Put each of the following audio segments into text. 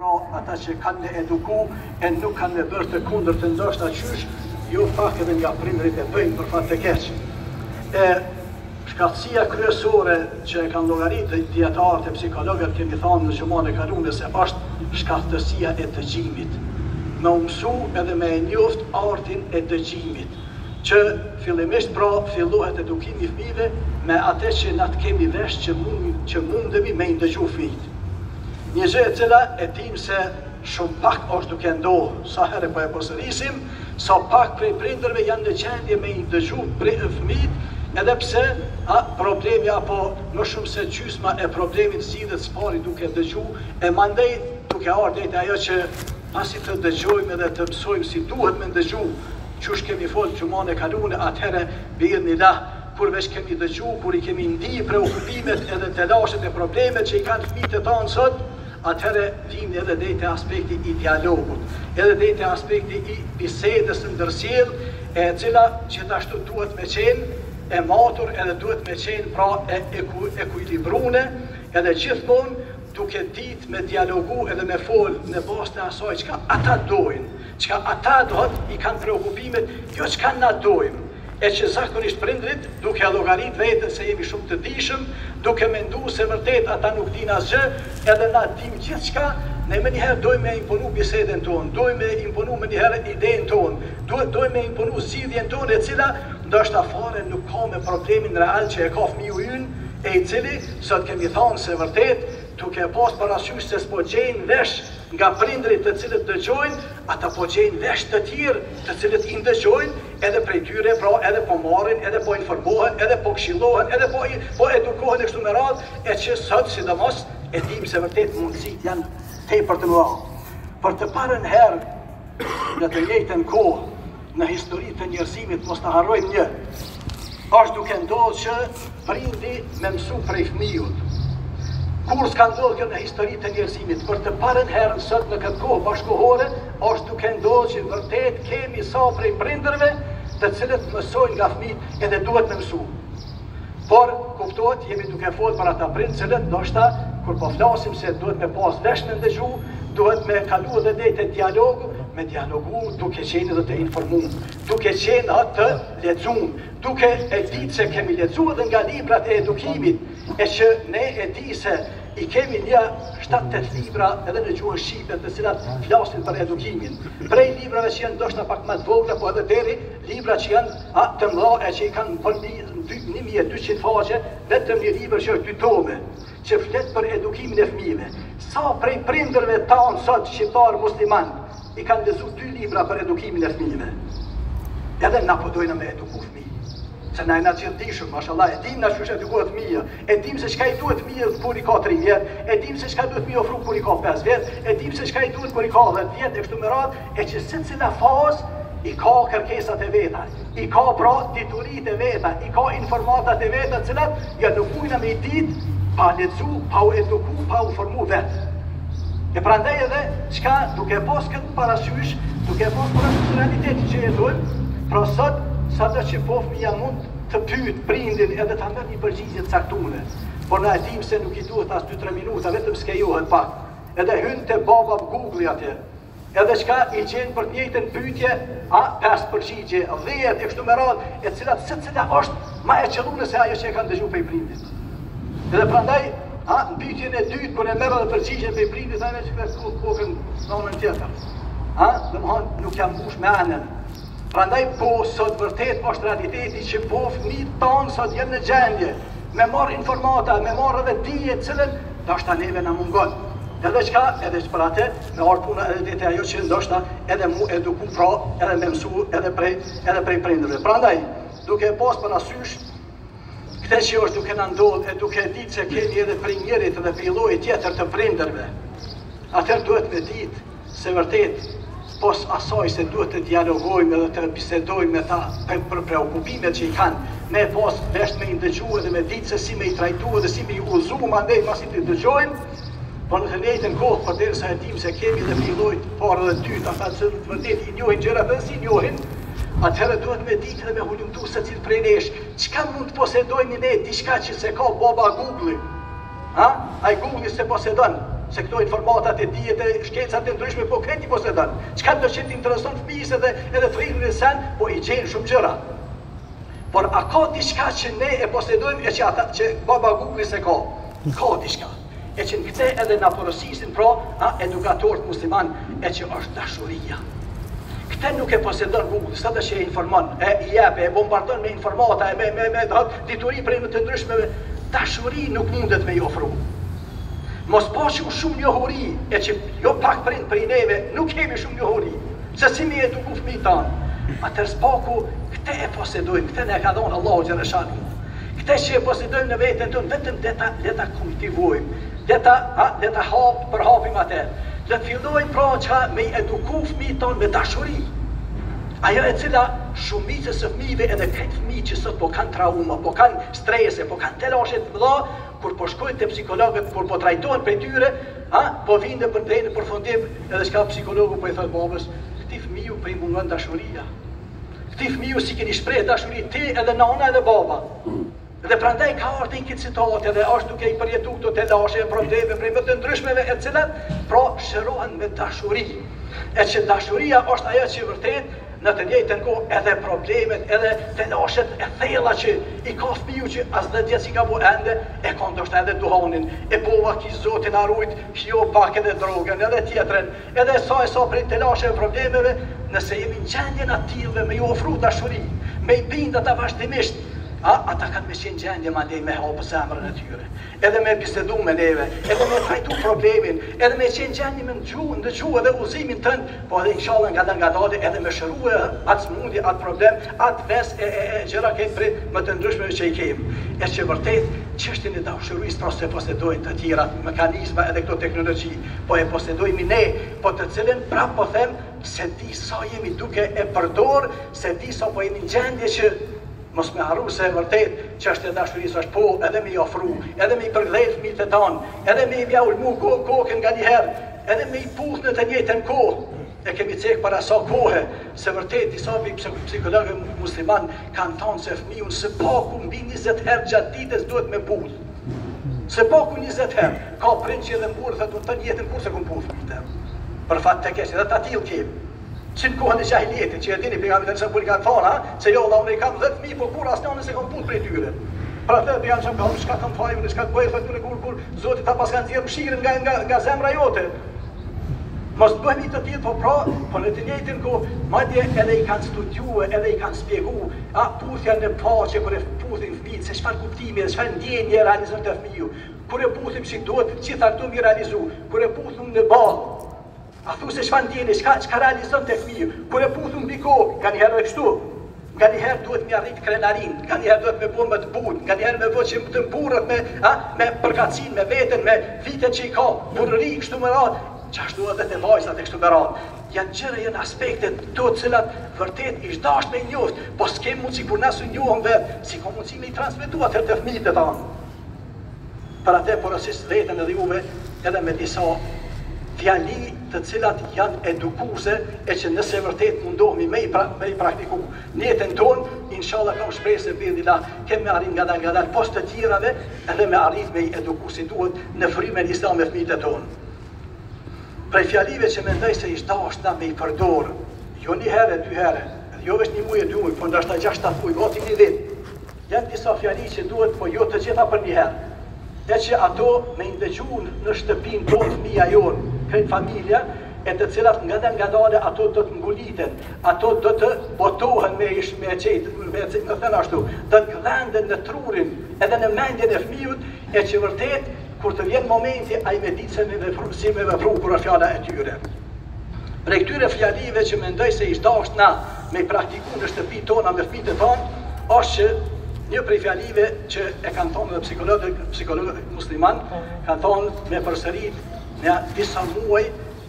Pra ata që kanë me eduku e nuk kanë me bërë të kundërtën ndoshta qysh, jo pak edhe nga prindrit e bëjnë për fat të keq. E shkathtësia kryesore që e kanë llogaritë dijetarët e psikologët kemi thanë xhumanë e kalume se është shkathtësia e dëgjimit. Me u mësu edhe me e njoft artin e dëgjimit që fillimisht pra fillohet edukimi fmijve me ate që na të kemi vesh që mundemi me i ndëgju fmijt. Një gjë e cila e dimë se shumë pak është duke ndodh, sa herë po e përsërisim, sa pak prej prindërve janë në gjendje me i dëgju fëmijët, edhe pse a, problemi apo më shumë se gjysma e problemit zgjidhet së pari duke dëgju e mandej duke ardh deri te ajo që pasi të dëgjojmë edhe të mësojmë si duhet me ndëgju, qysh kemi fol xhumanë e kalunë, atëherë biidhnillah kur veç kemi dëgju, kur i kemi ndi preokupimet edhe telashet e problemet që i kanë fëmijët tanë sot, atëherë vijmë edhe deri te aspekti i dialogut, edhe deri te aspekti i bisedës së ndërsjellë, e cila gjithashtu duhet me qenë e matur edhe duhet me qenë pra e ekuilibrune edhe gjithmonë duke ditë me dialogu edhe me folë në bazë të asaj çka ata dojnë, çka ata do thotë i kanë preokupimet, jo çka na dojmë. e që zakonisht prindërit, duke e llogarit veten se jemi shumë të dijshëm, duke mendu se vërtet ata nuk dinë asgjë, edhe na dimë gjithçka, ne menjëherë dojmë me imponu bisedën tonë, dojmë me imponu menjëherë idenë tonë, e dojmë me imponu zgjidhjen tonë e cila ndoshta fare nuk ka me problemin real që e ka fëmiu ynë e i cili, sot kemi thanë se vërtet, duke e pasë parasysh se s'po gjejnë vesh nga prindërit të cilët dëgjojnë, ata po gjejnë vesh të tjerë të cilët i ndëgjojnë, edhe prej tyre, pra edhe po marrin, edhe po informohen, edhe po këshillohen, edhe po po edukohen e kështu me radhë, e që sot sidomos e dimë se vërtet mundësitë janë tepër të mëdha. Për të parën herë në të njëjtën kohë në histori të njerëzimit mos ta harrojmë një është duke ndodhë që prindi me mësu prej fëmijut. Kurrë s'ka ndodhë kjo në histori të njerëzimit, për të parën herën sot në këtë kohë bashkëkohore, Është duke ndodh që vërtet kemi sa prej prindërve të cilët mësojnë nga fëmijët edhe duhet me mësu. Por, kuptohet, jemi duke folë për ata prind të cilët, ndoshta, kur po flasim se duhet me pas vesh me ndëgju, duhet me kalu edhe dej te dialogu, me dialogu duke qenë edhe të informun, duke qenë edhe të lexun, duke e ditë se kemi lexu edhe nga librat e edukimit, e që ne e di se, I kemi një shtatë tetë libra edhe në gjuhën shqipe të cilat flasin për edukimin. Prej librave që janë ndoshta pak më të vogla, po edhe deri libra që janë a, të mdha e që i kanë përmbi dy, një mijë e dyqind faqe, vetëm një libër që është dy tome, që flet për edukimin e fëmijëve. Sa prej prindërve tanë sot shqiptarë muslimanë i kanë lexu dy libra për edukimin e fëmijëve? Edhe na po dojna me eduku fëmijët. Se na jena t'çuditshëm, mashallah, e dimë na qysh edukohet fëmija, e dimë se çka i duhet fëmijës kur i ka tri vjet, e dimë se çka duhet me i ofru kur i ka pesë vjet, e dimë se çka i duhet kur i ka dhjetë vjet e kështu me radhë, e që secila fazë i ka kërkesat e veta, i ka pra dituritë e veta, i ka informatat e veta të cilat ja nuk mujna me i ditë pa lexu, pa u eduku, pa u formu vetë. E prandaj edhe çka duke pas këtë parasysh, duke pas parasysh realitetin që jetojmë, pra sot, sado që po fëmija mund të pyet prindin edhe ta merr një përgjigje të caktuar. Por na e dimë se nuk i duhet as 2-3 minuta, vetëm skajohet pak. Edhe hyn te baba Google-i atje. Edhe çka i gjen për të njëjtën pyetje, a 5 përgjigje, 10 e kështu me radhë, e cilat secila është ma e qëllune se ajo që e kanë dëgju prej prindit. Edhe prandaj A, në pyetjen e dytë, kur e merr edhe përgjigjen prej prindit, ai veç e kthen kokën në anën tjetër. A, domthon nuk jam mbush me anën. Prandaj po sot vërtet është realiteti që po fëmijët tanë sot janë në gjendje me marr informata, me marr edhe dije të cilën ndoshta neve na mungon. Edhe çka, edhe që për atë me ardh puna edhe deri te ajo që ndoshta edhe mu eduku pra edhe me mësu edhe prej edhe prej prindërve. Prandaj, duke e pas parasysh Kte që është duke na ndodh e duke e dit se kemi edhe prej njërit dhe prej llojit tjetër të prindërve atëherë duhet me dit se vërtet pos asaj se duhet të dialogojmë edhe të bisedojmë me ta për preokupimet që i kan me e pas vesh me i ndëgju edhe me dit se si me i trajtu edhe si me i udhëzu mandej pasi t'i dëgjojmë por në të njëjtën kohë përderisa e dim se kemi edhe prej llojit të parë dhe dytë ata që vërtet i njohin gjërat dhe s'i njohin atëherë duhet me dit edhe me Këtu secil prej nesh çka mund të posedojmë ne diçka që s'e ka baba Google-i? Ha? Ai Google-i s'e posedon, se këto informatat e dijet e shkencat e ndryshme po krejt i posedon. Çka do që t'i intereson fëmijës edhe të rriturve e sen po i gjen shumë gjëra. Por a ka diçka që ne e posedojmë e që ata që baba Google-i s'e ka? Ka diçka. e që n'kte edhe na porosisin pra a edukatorët musliman e që është dashuria kte nuk e posedon Google sado që e informon e i jep e bombardon me informata e me me me do dituri prej më të ndryshmeve dashuri nuk mundet me i ofru mos paçim shumë njohuri e që jo pak prind prej neve nuk kemi shumë njohuri se si m'i eduku fëmijët tanë atër s'paku kte e posedojmë kte na e ka dhonë Allahu Xheleshanuhu Këtë që e posedojmë në veten tonë vetëm le ta le ta kultivojmë, le ta, ha, le ta hap përhapim atë. Le të fillojmë pra çka me i eduku fëmijët tanë me dashuri. Ajo e cila shumicës së fëmijëve edhe krejt fëmijët që sot po kanë trauma, po kanë strese, po kanë telashe të mëdha, kur po shkojnë te psikologët, kur po trajtohen prej tyre, ha, po vijnë nëpër deri në përfundim edhe çka psikologu po i thotë babës, këtij fëmiu po i mungon dashuria. Këtij fëmiu s'i keni shpreh dashuri ti edhe nana edhe baba. Dhe prandaj ka ardhur te kjo situatë dhe është duke i përjetu këto telashe e probleme prej më të ndryshmeve e cilat pra shërohen me dashuri. E që dashuria është ajo që vërtet në të njëjtën kohë edhe problemet edhe telashet e thella që i ka fëmiu që as dhjetë vjet s'i ka bo ende e ka ndoshta edhe duhanin e bova ki Zoti na rujt jo pak edhe drogen edhe tjetren Edhe sa e sa prej telashe e problemeve, nëse jemi n'gjendje atyre me ju ofru dashuri, me i bind ata vazhdimisht, a, ata kanë me qenë gjendje mandej me hapë zemrën e tyre, edhe me bisedu me neve, edhe me e trajtu problemin, edhe me qenë gjendje me ndëgju, ndëgju edhe udhëzimin tënd, po edhe inshalla ngadalë ngadalë edhe me shërue atë smundje, atë problem, atë ves e e e gjëra krejt prej më të ndryshmeve që i kemi. E që vërtet, çështjen e dashurisë pra s'e posedojnë të tjera mekanizma edhe këto teknologji, po e posedojmë ne, po të cilën prap po them s'e di sa jemi duke e përdorë, s'e di sa po jemi ngjendje që mos me harru se vërtet çështja e dashurisë është po edhe me i ofru, edhe me i përkdhelë fëmijët e tanë, edhe me i, me ia lmu kokën nganjëherë, edhe me i puthë në të njëjtën kohë. E kemi cek para sa kohe, se vërtet disa psikologë muslimanë kanë thanë se fëmiun së paku mbi njëzet herë gjatë dites duhet me puth. Së paku njëzet herë, ka prind që edhe mburret, thotë unë tënë jetën kurrë s'e kam puth fëmijën tem. Për fat të keq, edhe të atillë kemë. Si në kohën e xhahilijetit, që e dini Pejgamberit alejhi selam kur kanë thanë, ha? Se vallahi unë i kam dhetë fmi, po kurrë asnjënin s'e kam puth prej tyre. Pra thotë Pejgamberi alejhi selam, ha, unë çka kam faj, unë çka të bëj, thotë unë kur, kur, Zoti ta paska nxjerrë mshirën nga, nga, nga zemra jote. Mos të bëhemi të tillë, po pra, po në të njëjtën kohë, madje edhe i kanë studiue, edhe i kanë spjegu, a puthja në faqe kur e puthim fëmijët, se çfarë kuptimi dhe çfarë ndjenje e realizon te fëmiu, kur e puthim si duhet, të gjitha këto mi realizu, kur e puthum në ballë, a thu se çfarë ndjenje, çka, çka realizon te fëmiu, kur e puthum mbi kokë, nganjëherë edhe kështu, Nganjëherë duhet m'ia rrit krenarinë, nganjëherë duhet me bo më të butë, nganjëherë me bo që më të burrtë me, a, me përkatësinë, me veten, me vitet që i ka, burrëri, kështu me radhë, qashtu edhe te vajzat e kështu me radhë. Janë gjëra, janë aspekte të cilat vërtet ish dashtë me i njoftë, po s'kem mundësi, kur na s'i njohim vetë, si ka mundësi me i transmetu atëherë te fëmijët e tanë. Për atë porosis veten edhe juve edhe me disa fjali të cilat janë edukuese e që nëse vërtet mundohemi me i me i praktiku n'jeten tonë inshallah kam shpresë se biidhnilah kem me arrit ngadal ngadal pos të tjerave edhe me arrit me i eduku si duhet në frymen islame fëmijët tonë. Prej fjalive që mendoj se ish dasht na me i përdorë jo ni herë e dy herë edhe jo veç ni mujë e dy mujë po ndashta gjashtë shtatë mujë gati ni vit Janë disa fjali që duhet po jo të gjitha për një herë. E që ato me i ndëgju në shtëpinë tonë fëmija jonë, krejt familja, e të cilat ngadal ngadale ato do të nguliten, ato do të botohen me ia qujt me thënë ashtu, do të gdhenden në trurin edhe në mendjen e fëmijut, e që vërtet kur të vjen momenti ai me ditë si me vepru si me vepru kur është fjala e tyre. Prej këtyre fjalive që mendoj se ish dasht na me praktiku në shtëpitë tona me fëmijët tanë është që një prej fjalive që e kanë thonë edhe psikologët, psikologët musliman, kanë thonë me përsërit në disa muaj,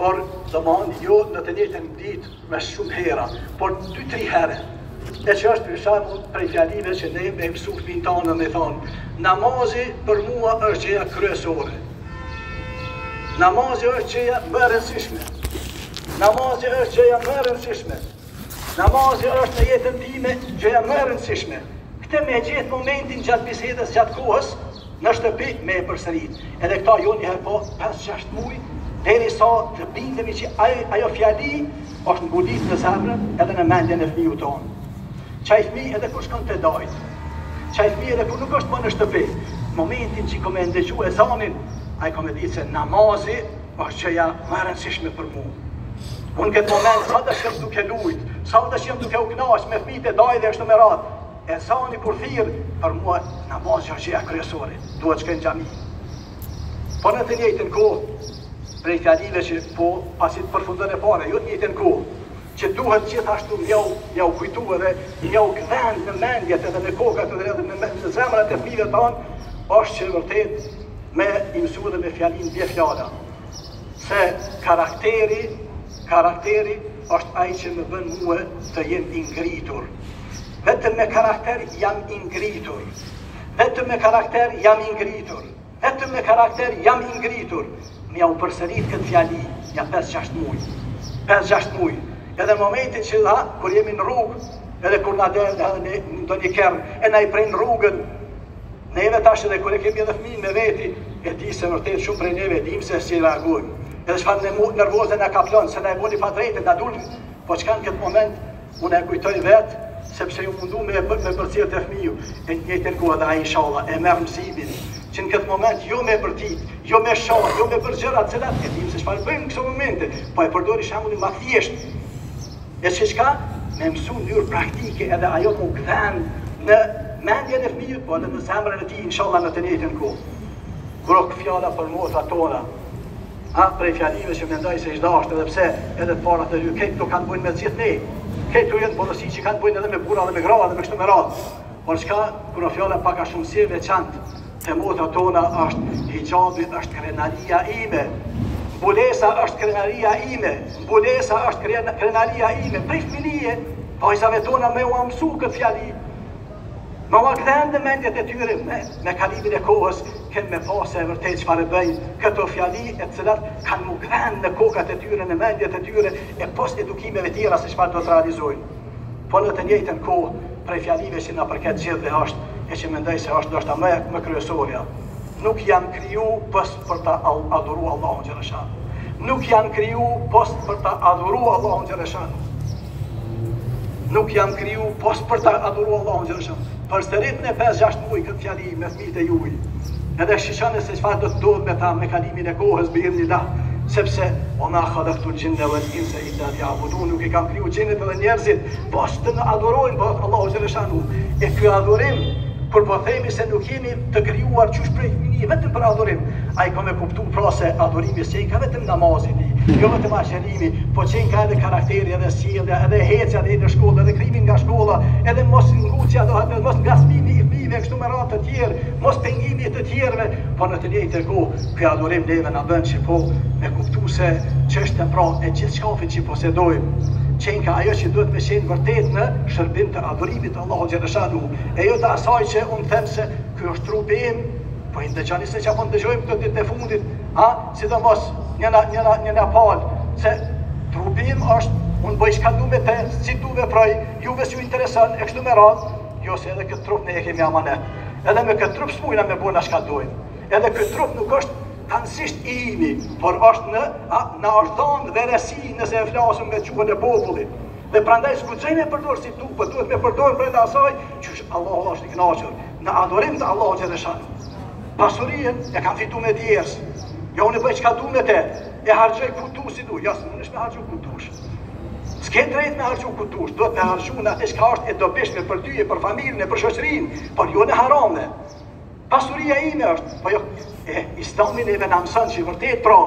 por domethonë jo në të njëjtën ditë me shumë herë, por 2-3 herë. E që është për shembull prej fjalive që ne me mësu fëmijën tonë me thonë, namazi për mua është gjëja kryesore. Namazi është gjëja më e rëndësishme. Namazi është gjëja më e rëndësishme. Namazi është në jetën time gjëja më e rëndësishme. Këtë me gjet momentin gjatë bisedës, gjatë kohës, në shtëpi me e përsërit. Edhe këtë jo një herë po 5-6 muaj, derisa të bindemi që ajo, ajo fjali është ngulit në zemrën edhe në mendjen e fmiut tonë. Qaj fmi edhe kur shkon te dajt, qaj fmi edhe kur nuk është më në shtëpi, momentin që ka me ndëgju ezanin, ai ka me ditë se namazi është gjëja më e rëndësishme për mua. Unë këtë moment sado që jam duke lujt, sado që jam duke u knaqë me fmit e dajve e kështu me radhë, ezani kur thirret, për mua namazi është gjëja kryesore, duhet të shkoj n'xhami. Po në të njëjtën kohë, prej fjalive që po pasi t'përfundon e para, jo n'të njëjtën kohë, që duhet gjithashtu me jau, me jau kujtu edhe me jau gdhend në mendjet edhe në kokat edhe në, në zemrat e fmive tanë, është që vërtet Me i msu edhe me fjalinë bie fjala, se karakteri, karakteri është ai që më bën mue të jem i ngritur. Vetëm me karakter jam i ngritur. Vetëm me karakter jam i ngritur. Vetëm me karakter jam i ngritur. Me jau përsërit këtë fjali ja pesë gjashtë muaj. Pesë gjashtë muaj. Edhe momentin që ha, kur jemi në rrugë, edhe kur na del edhe ndonjë kerr, e na e pren rrugën, Neve tash edhe kur e kemi edhe fëmijën me veti, e di se vërtet shumë prej neve e dimë se si reagojmë. Edhe çfarë ne mu nervoze na kaplon se na e boni padrejtë, na dul. Po çka në këtë moment unë e kujtoj vetë sepse ju mundu me me përcjell te fëmiu, e në njëjten kohë edhe ai inshallah e merr mësimin që në këtë moment jo me bërtit, jo me sha, jo me bërë gjëra të cilat e dimë se çfarë bëjmë në këso momente, po e përdori shembullin ma thjeshtë. E që çka me mësu në mënyrë praktike edhe ajo m'u gdhend në mendjen e fëmiut, po edhe në zemrën e tij, inshallah në të njëjtën kohë. Kur o fjala për motrat tona, ha, prej fjalive që mendoj se ish dashtë edhe pse edhe të parat e dy, krejt këto kanë t'bojnë me të gjithë ne, krejt këto janë porosi që kanë t'bojnë edhe me burra dhe me gra dhe me kështu me radhë, por çka, kur o fjala pak a shumë si e veçantë, Te motrat tona është hixhabi është krenaria ime Mbulesa është krenaria ime Mbulesa është krenaria ime Prej fëmijërie vajzave tona me ua mësu këtë fjali Me ua gdhend në mendjet e tyre Me kalimin e kohës kem me pa se e vërtet çfarë bëjnë këto fjali e të cilat kanë m'u gdhend në kokat e tyre në mendjet e tyre e pos edukimeve tjera se çfarë do të realizojnë. Po në të njëjtën kohë, prej fjalive që na përket gjithëve është e që mendoj se është ndoshta më më kryesorja, nuk jam kriju pos për ta adhuru Allahun xheleshanuhu. Nuk jam kriju pos për ta adhuru Allahun xheleshanuhu. Nuk jam kriju pos për ta adhuru Allahun xheleshanuhu. Përsëritne 5-6 muj këtë fjali me fmit e juj, edhe shiqone se çfarë do të ndodhë me ta me kalimin e kohës bi idhnilah, sepse ve ma halaktul xhinne vel Illa lija'budun, nuk i kam kriju xhinët edhe njerëzit, pos të më adhurojnë, po thotë Allahu xheleshanuhu. E ky adhurim, kur po themi se nuk jemi të krijuar qysh prej hyjni vetëm për adhurim, ai ka me kuptu pra se adhurimi s'qenka vetëm namazi i tij, jo vetëm agjërimi, po qenka edhe karakteri edhe sjellja edhe ecja deri në shkollë edhe kthimi nga shkolla edhe mos ngucja do thotë mos ngacmimi i fëmijëve e kështu me radhë të tjerë, mos pengimi i të tjerëve, po në të njëjtën kohë, Ky adhurim neve na bën që po me kuptu se çështja pra e gjithçkafit që posedojmë qenka ajo që duhet me qenë vërtet në shërbim të adhurimit të Allahut xheleshanuhu e jo të asaj që unë them se ky është trupi im po i ndëgjoni se ç'a po ndëgjojmë këto ditët e fundit ha sidomos njëna njëna njëna palë se trupi im është unë bëj çka du me të si du veproj juve s'ju intereson e kështu me radhë jo se edhe këtë trup ne e kemi amanet edhe me këtë trup s'mujna me bo na çka dojmë Edhe ky trup nuk është tansisht i imi, por është në, a, na është dhanë veresi nëse e flasim me gjuhën e popullit. Dhe prandaj s'guxojmë me përdorë si du, po duhet me përdorë brenda asaj qysh Allahu është i kënaqur, në adhurim të Allahut xheleshanu. Pasurinë e kam fitu me djersë. Ja unë bëj çka du me te, e harxhoj ku du si du, ja s'munesh me harxhu ku dush. S'ke drejt me harxhu ku dush, duhet me harxhu në atë çka është e dobishme për ty e për familjen e për shoqërinë, por jo në harame. Pasuria ime është, po jo, e, islami neve na mëson që vërtet, pra,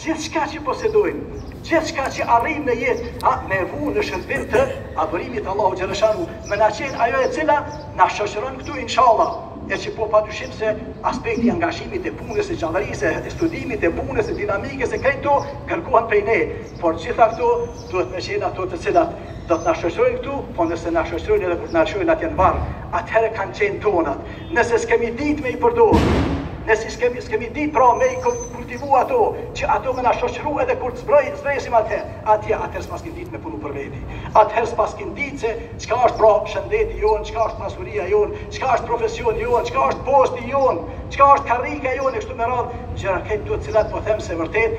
gjithçka që posedojmë, gjithçka që arrim në jetë, a, me vu në shërbim të adhurimit Allahut xheleshanu, me na qenë ajo e cila na shoqëron këtu, inshallah, e që po pa dyshim se aspekti angazhimit e punës e gjallërisë e studimit e punës e dinamikës e krejt këto kërkohen prej ne, por gjithë këto duhet me qenë ato të cilat do të na shoqërojnë këtu, po nëse na shoqërojnë edhe kur të na lëshojnë atje në varr, atëherë kanë qenë tonat. Nëse s'kemi ditë me i përdorë, nëse s'kemi, s'kemi ditë pra me i kultivu ato, që ato me na shoqëru edhe kur të zbroj, zbresim atje, atje, atëherë s'paskim ditë me punu për veti. Atëherë s'paskim ditë se çka është pra shëndeti jonë, çka është pasuria jonë, çka është profesioni jonë, çka është posti jonë, çka është karrika jonë e kështu me radhë, gjëra krejt këto të cilat po them se vërtet,